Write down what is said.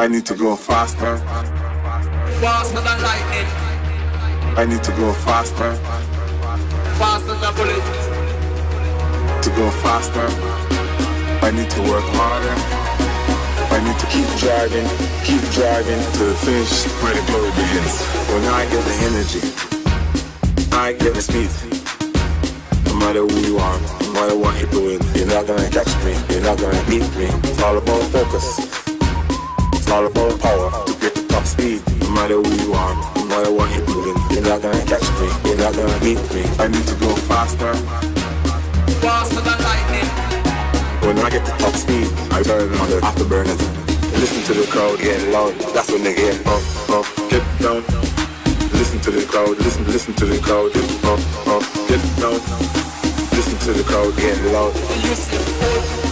I need to go faster. Faster than lightning. I need to go faster. Faster than bullet. To go faster. I need to work harder. I need to keep driving, keep driving to the finish where the glory begins. When I get the energy, I get the speed. No matter who you are, no matter what you're doing, you're not gonna catch me, you're not gonna beat me. It's all about focus. All about power to get the top speed. No matter who you are, no matter what you're doing, you're not gonna catch me, you're not gonna beat me. I need to go faster. Faster than lightning. When I get the top speed, I burn on the afterburners. Listen to the crowd getting loud. That's when they get up, up, get down. Listen to the crowd, listen, listen to the crowd, get up, up, get down. Listen to the crowd getting loud.